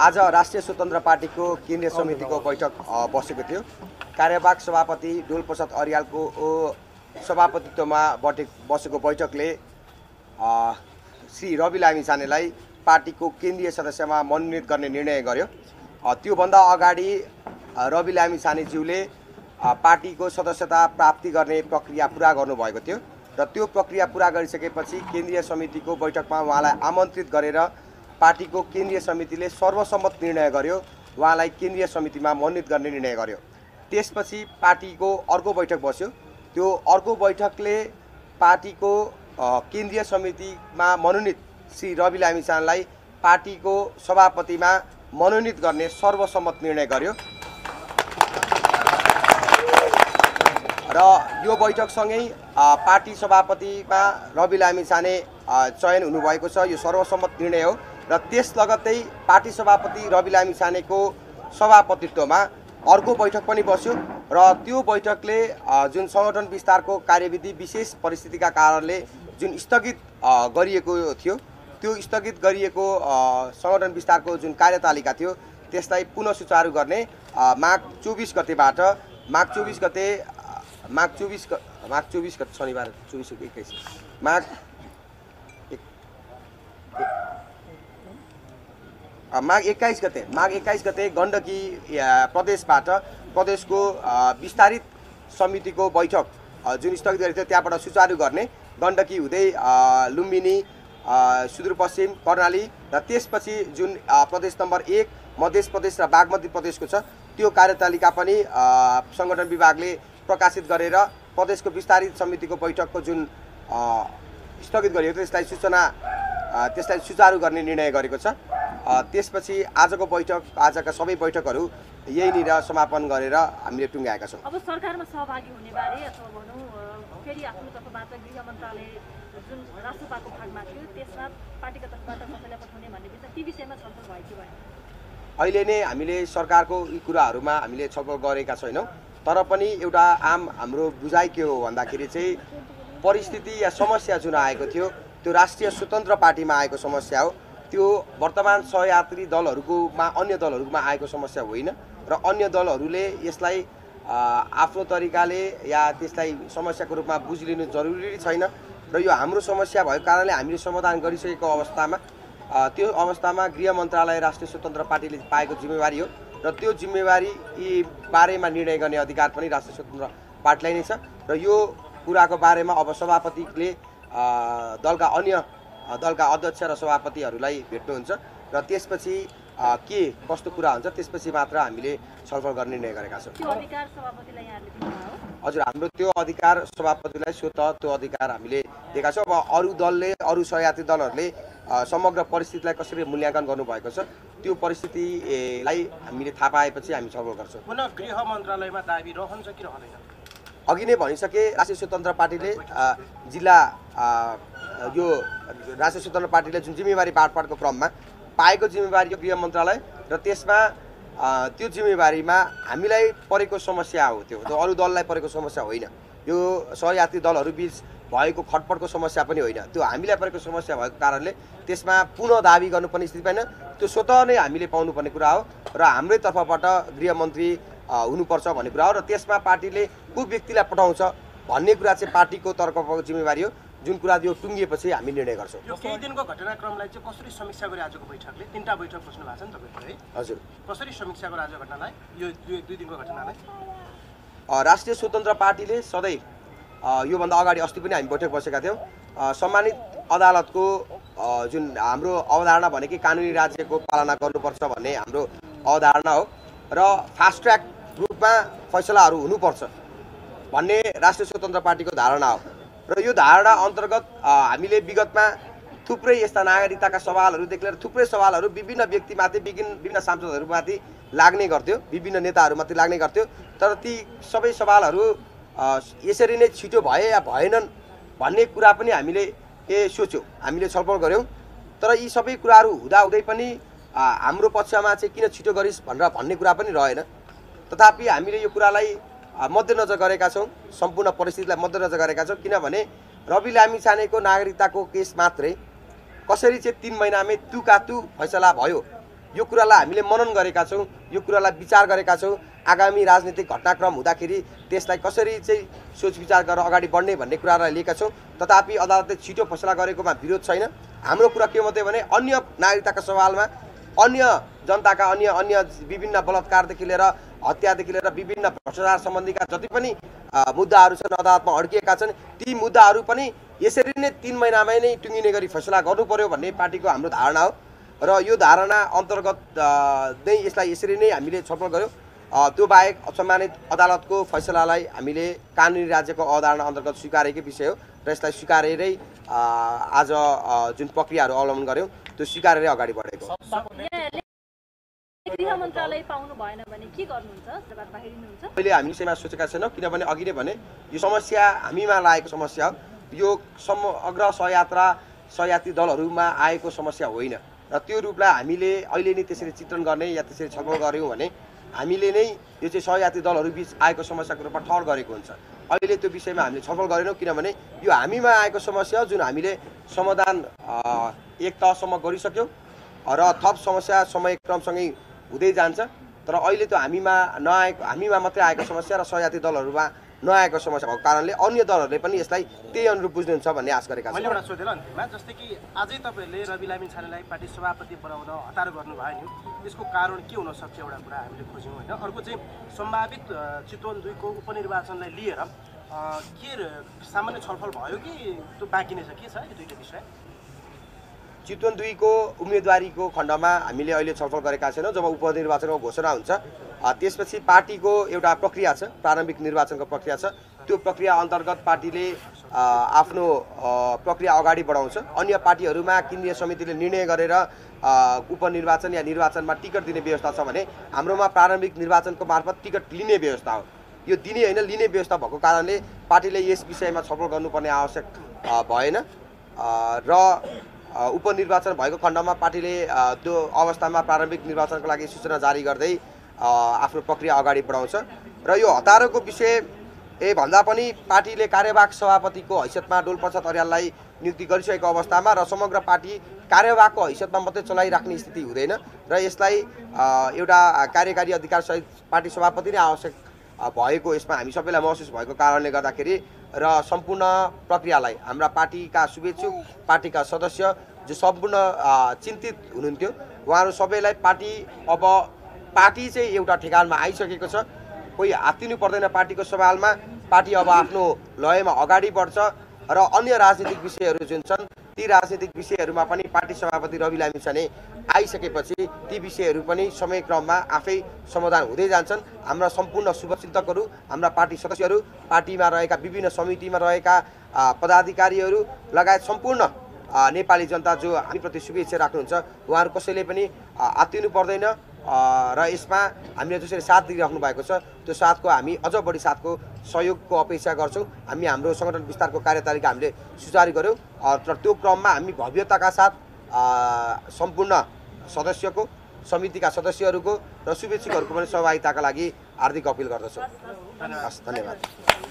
आज राष्ट्रिय स्वतन्त्र पार्टीको केन्द्रीय समितिको बैठक बसेको थियो। कार्यवाहक सभापति डोल प्रसाद अर्यालको सभापतित्वमा बटे बसेको बैठकले श्री रवि लामी छानेलाई पार्टीको केन्द्रीय सदस्यमा मनोनित गर्ने निर्णय गर्यो। त्योभन्दा अगाडि रवि लामी छानेज्यूले अ, पार्टीको सदस्यता प्राप्ति गर्ने प्रक्रिया पुरा गर्नुभएको थियो। र त्यो प्रक्रिया पुरा गरिसकेपछि केन्द्रीय समितिको बैठकमा उहाँलाई आमन्त्रित गरेर पार्टीको केन्द्रीय समितिले सर्वसम्मत निर्णय गर्यो। उहाँलाई केन्द्रीय समितिमा मनोनित गर्ने निर्णय गर्यो। त्यसपछि पार्टीको अर्को बैठक बस्यो। त्यो अर्को बैठकले पार्टीको केन्द्रीय समितिमा मनोनित श्री रवि लामिछानेलाई पार्टीको सभापतिमा मनोनित गर्ने सर्वसम्मत निर्णय गर्यो। र यो बैठकसँगै पार्टी सभापतिमा रवि लामिछाने चयन हुनुभएको छ। यो सर्वसम्मत निर्णय हो। र त्यस लगत्तै पार्टी सभापति रवि लामिछानेको सभापतित्वमा अर्को बैठक पनि बस्यो र त्यो बैठकले जुन सङ्गठन विस्तारको कार्यविधि विशेष परिस्थितिका कारणले जुन स्थगित गरिएको थियो त्यो स्थगित गरिएको सङ्गठन विस्तारको जुन कार्यतालिका थियो त्यसलाई पुनः सुचारू गर्ने माघ चौबिस गतेबाट माघ चौबिस गते माघ चौबिस माघ चौबिस गते शनिबार चौबिस एक्काइस माघ माघ एक्काइस गते माघ एक्काइस गते गण्डकी प्रदेशबाट प्रदेशको विस्तारित समितिको बैठक जुन स्थगित गरेको थियो त्यहाँबाट सुचारू गर्ने गण्डकी हुँदै लुम्बिनी सुदूरपश्चिम कर्णाली र त्यसपछि जुन प्रदेश नम्बर एक मध्य प्रदेश र बागमती प्रदेशको छ त्यो कार्यतालिका पनि सङ्गठन विभागले प्रकाशित गरेर प्रदेशको विस्तारित समितिको बैठकको जुन स्थगित गरिएको थियो त्यसलाई सूचना त्यसलाई सुचारू गर्ने निर्णय गरेको छ। त्यसपछि आजको बैठक आजका सबै बैठकहरू यहीँनिर समापन गरेर हामीले टुङ्ग्याएका छौँ। अब सरकारमा सहभागी हुने बारे अथवा भनौँ फेरि आफ्नो तर्फबाट गृह मन्त्रालय जुन राष्ट्रपाको भागमा थियो त्यसमा पार्टीको तर्फबाट कसैलाई पठाउने भन्ने विषय ती विषयमा छलफल भयो कि भएन? अहिले नै हामीले सरकारको यी कुराहरूमा हामीले छलफल गरेका छैनौँ तर पनि एउटा आम हाम्रो बुझाइ के हो भन्दाखेरि चाहिँ परिस्थिति या समस्या जुन आएको थियो त्यो राष्ट्रिय स्वतन्त्र पार्टीमा आएको समस्या हो। त्यो वर्तमान सहयात्री दलहरूकोमा अन्य दलहरूकोमा आएको समस्या होइन र अन्य दलहरूले यसलाई आफ्नो तरिकाले या त्यसलाई समस्याको रूपमा बुझिलिनु जरुरी छैन र यो हाम्रो समस्या भएको कारणले हामीले समाधान गरिसकेको अवस्थामा त्यो अवस्थामा गृह मन्त्रालय राष्ट्रिय स्वतन्त्र पार्टीले पाएको जिम्मेवारी हो र त्यो जिम्मेवारी बारेमा निर्णय गर्ने अधिकार पनि राष्ट्रिय स्वतन्त्र पार्टीलाई नै छ र यो कुराको बारेमा अब सभापतिले दलका अन्य दलका अध्यक्ष र सभापतिहरूलाई भेट्नुहुन्छ र त्यसपछि के कस्तो कुरा हुन्छ त्यसपछि मात्र हामीले छलफल गर्ने निर्णय गरेका छौँ। त्यो अधिकार सभापतिलाई यहाँले दिनुभयो। हजुर हाम्रो त्यो अधिकार सभापतिलाई स्वत त्यो अधिकार हामीले दिएका छौँ। अब अरू दलले अरू सहयात्री दलहरूले समग्र परिस्थितिलाई कसरी मूल्याङ्कन गर्नुभएको छ त्यो परिस्थितिलाई हामीले थाहा पाएपछि हामी छलफल गर्छौँ। पुनः गृह मन्त्रालयमा दाबी रहन्छ कि रहँदैन? अघि नै भनिसके राष्ट्रिय स्वतन्त्र पार्टीले जिल्ला यो राष्ट्रिय स्वतन्त्र पार्टीले जुन जिम्मेवारी बाँडफाँडको क्रममा पाएको जिम्मेवारी यो गृह मन्त्रालय र त्यसमा त्यो जिम्मेवारीमा हामीलाई परेको समस्या हो त्यो त्यो अरू दललाई परेको समस्या होइन। यो सहयात्री दलहरू बिच भएको खटपटको समस्या पनि होइन। त्यो हामीलाई परेको समस्या भएको कारणले त्यसमा पुनः दाबी गर्नुपर्ने स्थिति पाएन त्यो स्वतः नै हामीले पाउनुपर्ने कुरा हो र हाम्रै तर्फबाट गृहमन्त्री हुनुपर्छ भन्ने कुरा हो र त्यसमा पार्टीले को व्यक्तिलाई पठाउँछ भन्ने कुरा चाहिँ पार्टीको तर्फको जिम्मेवारी हो। जुन कुरा यो टुङ्गिएपछि हामी निर्णय गर्छौँ। केही दिनको घटनाक्रमलाई चाहिँ कसरी समीक्षा गरे आजको बैठकले? तिनवटा बैठक बस्नु भएको छ नि है? हजुर। कसरी समीक्षा गरे आज घटनालाई? यो दुई दुई दिनको घटनालाई? राष्ट्रिय स्वतन्त्र पार्टीले सधैँ योभन्दा अगाडि अस्ति पनि हामी बैठक बसेका थियौँ। सम्मानित अदालतको जुन हाम्रो अवधारणा भनेकै कानुनी राज्यको पालना गर्नुपर्छ भन्ने हाम्रो अवधारणा हो र फास्ट ट्र्याक रूपमा फैसलाहरू हुनुपर्छ भन्ने राष्ट्रिय स्वतन्त्र पार्टीको धारणा हो। र यो धारणा अन्तर्गत हामीले विगतमा थुप्रै यस्ता नागरिकताका सवालहरूदेखि लिएर थुप्रै सवालहरू विभिन्न व्यक्तिमाथि विभिन्न विभिन्न सांसदहरूमाथि लाग्ने गर्थ्यो विभिन्न नेताहरूमाथि लाग्ने गर्थ्यो। तर ती सबै सवालहरू यसरी नै छिटो भए या भएनन् भन्ने कुरा पनि हामीले ए सोच्यौँ हामीले छलफल गऱ्यौँ। तर यी सबै कुराहरू हुँदाहुँदै पनि हाम्रो पक्षमा चाहिँ किन छिटो गरिस् भनेर भन्ने कुरा पनि रहेन। तथापि हामीले यो कुरालाई मध्यनजर गरेका छौँ। सम्पूर्ण परिस्थितिलाई मध्यनजर गरेका छौँ। किनभने रवि लामी छानेको नागरिकताको केस मात्रै कसरी चाहिँ तिन महिनामै तुका तु फैसला भयो यो कुरालाई हामीले मनन गरेका छौँ यो कुरालाई विचार गरेका छौँ। आगामी राजनीतिक घटनाक्रम हुँदाखेरि त्यसलाई कसरी चाहिँ सोच विचार गरेर अगाडि बढ्ने भन्ने कुरालाई लिएका छौँ। तथापि अदालतले छिटो फैसला गरेकोमा विरोध छैन। हाम्रो कुरा के मात्रै भने अन्य नागरिकताका सवालमा अन्य जनताका अन्य अन्य विभिन्न बलात्कारदेखि लिएर हत्यादेखि लिएर विभिन्न भ्रष्टाचार सम्बन्धीका जति पनि मुद्दाहरू छन् अदालतमा अड्किएका छन् ती मुद्दाहरू पनि यसरी नै तिन महिनामै नै टुङ्गिने गरी फैसला गर्नु पर्यो भन्ने पार्टीको हाम्रो धारणा हो। र यो धारणा अन्तर्गत नै यसलाई यसरी नै हामीले छलफल गऱ्यौँ त्यो बाहेक सम्मानित अदालतको फैसलालाई हामीले कानुनी राज्यको अवधारणा अन्तर्गत स्वीकारेकै विषय हो र यसलाई स्वीकारेरै आज जुन प्रक्रियाहरू अवलम्बन गऱ्यौँ त्यो स्वीकारेरै अगाडि बढेको गृह अहिले हामी विषयमा सोचेका छैनौँ किनभने अघि नै भने यो समस्या हामीमा लागेको समस्या हो। यो समग्र सहयात्रा सहयात्री दलहरूमा आएको समस्या होइन। र त्यो रूपलाई हामीले अहिले नै त्यसरी चित्रण गर्ने या त्यसरी छलफल गऱ्यौँ भने हामीले नै यो चाहिँ सहयात्री दलहरू बिच आएको समस्याको रूपमा ठहर गरेको हुन्छ। अहिले त्यो विषयमा हामीले छलफल गरेनौँ किनभने यो हामीमा आएको समस्या जुन हामीले समाधान एक तहसम्म गरिसक्यौँ। र थप समस्या समयक्रमसँगै हुँदै जान्छ। तर अहिले त्यो हामीमा नआएको हामीमा मात्रै आएको समस्या र सहयात्री दलहरूमा नआएको समस्या भएको कारणले अन्य दलहरूले पनि यसलाई त्यही अनुरूप बुझ्नुहुन्छ भन्ने आश गरेका छौँ। एउटा सोधेँ ल अन्तिममा जस्तै कि अझै तपाईँहरूले रवि लामिन छानेलाई पार्टी सभापति बनाउन हतार गर्नुभयो नि यसको कारण के हुनसक्छ एउटा कुरा हामीले खोज्यौँ होइन। अर्को चाहिँ सम्भावित चितवन दुईको उपनिर्वाचनलाई लिएर के सामान्य छलफल भयो कि त्यो बाँकी नै छ? के छ यो दुइटा विषय? चितवन दुईको उम्मेदवारीको खण्डमा हामीले अहिले छलफल गरेका छैनौँ जब उपनिर्वाचनको घोषणा हुन्छ। त्यसपछि पार्टीको एउटा प्रक्रिया छ प्रारम्भिक निर्वाचनको प्रक्रिया छ। त्यो प्रक्रिया अन्तर्गत पार्टीले आफ्नो प्रक्रिया अगाडि बढाउँछ। अन्य पार्टीहरूमा केन्द्रीय समितिले निर्णय गरेर उपनिर्वाचन या निर्वाचनमा टिकट दिने व्यवस्था छ भने हाम्रोमा प्रारम्भिक निर्वाचनको मार्फत टिकट लिने व्यवस्था हो। यो दिने होइन लिने व्यवस्था भएको कारणले पार्टीले यस विषयमा छलफल गर्नुपर्ने आवश्यक भएन। र उपनिर्वाचन भएको खण्डमा पार्टीले त्यो अवस्थामा प्रारम्भिक निर्वाचनको लागि सूचना जारी गर्दै आफ्नो प्रक्रिया अगाडि बढाउँछ। र यो हतारोको विषय ए भन्दा पनि पार्टीले कार्यवाहक सभापतिको हैसियतमा डोलप्रसाद अर्याललाई नियुक्ति गरिसकेको अवस्थामा र समग्र पार्टी कार्यवाहकको हैसियतमा मात्रै चलाइराख्ने स्थिति हुँदैन। र यसलाई एउटा कार्यकारी अधिकार सहित पार्टी सभापति नै आवश्यक भएको यसमा हामी सबैलाई महसुस भएको कारणले गर्दाखेरि र सम्पूर्ण प्रक्रियालाई हाम्रा पार्टीका शुभेच्छुक पार्टीका सदस्य जो सम्पूर्ण चिन्तित हुनुहुन्थ्यो उहाँहरू सबैलाई पार्टी अब पार्टी चाहिँ एउटा ठेगानमा आइसकेको छ। कोही हात्तिनु पर्दैन पार्टीको सवालमा। पार्टी अब आफ्नो लयमा अगाडि बढ्छ र अन्य राजनीतिक विषयहरू जुन छन् ती राजनीतिक विषयहरूमा पनि पार्टी सभापति रवि लामिछाने आइसकेपछि ती विषयहरू पनि समयक्रममा आफै समाधान हुँदै जान्छन्। हाम्रा सम्पूर्ण शुभचिन्तकहरू हाम्रा पार्टी सदस्यहरू पार्टीमा रहेका विभिन्न समितिमा रहेका पदाधिकारीहरू लगायत सम्पूर्ण नेपाली जनता जो हामीप्रति शुभेच्छा राख्नुहुन्छ उहाँहरू कसैले पनि आत्तिनु पर्दैन। र यसमा हामीले जसरी साथ दिइराख्नु भएको छ त्यो साथको हामी अझ बढी साथको सहयोगको अपेक्षा गर्छौँ। हामी हाम्रो सङ्गठन विस्तारको कार्यतालिका हामीले सुचारू गऱ्यौँ र त्यो क्रममा हामी भव्यताका साथ सम्पूर्ण सदस्यको समितिका सदस्यहरूको र शुभेच्छुकहरूको पनि सहभागिताका लागि हार्दिक अपिल गर्दछौँ। हस् धन्यवाद।